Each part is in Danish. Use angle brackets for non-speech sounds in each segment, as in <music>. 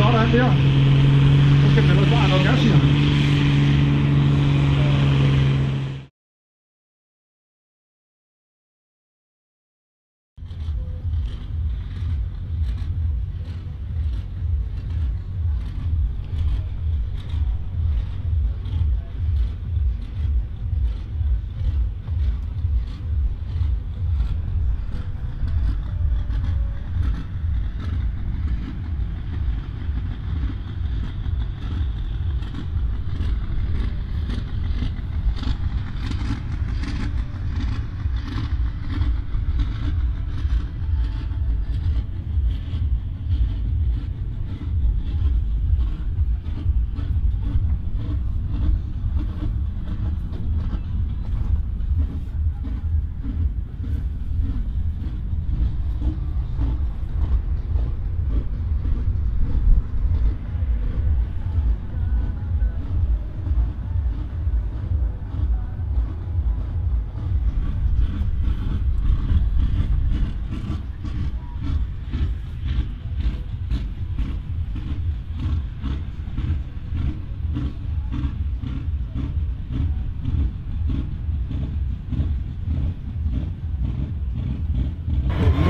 Sådan der. Så skal den ellers bare have noget gas i ham.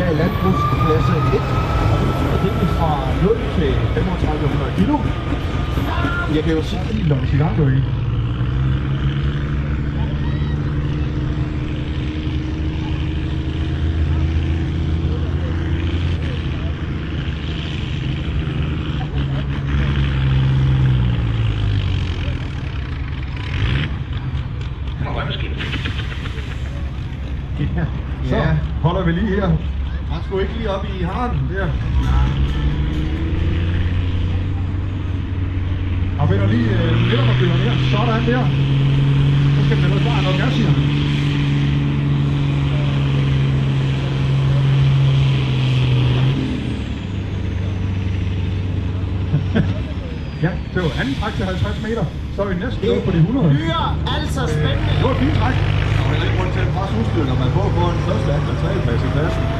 I er i landbrugsklasse 1, og det er fra 0 til 3500 kilo. Jeg kan jo sige, Lige lukke cigarrøg i. Ja, så Ja. holder vi lige her. Han skulle ikke lige op i haren der. Og vinder lige øh, midtermobilen her. Sådan der. Så skal den ellers bare have noget gas i ham. <laughs> ja, det var anden træk til 50 meter. Så er vi næsten nede på de 100. Dyr, altså spændende. Det var et fint træk. Der var heller ikke grund til at presse udstyr, når man får på en første, anden og tredje plads i klassen.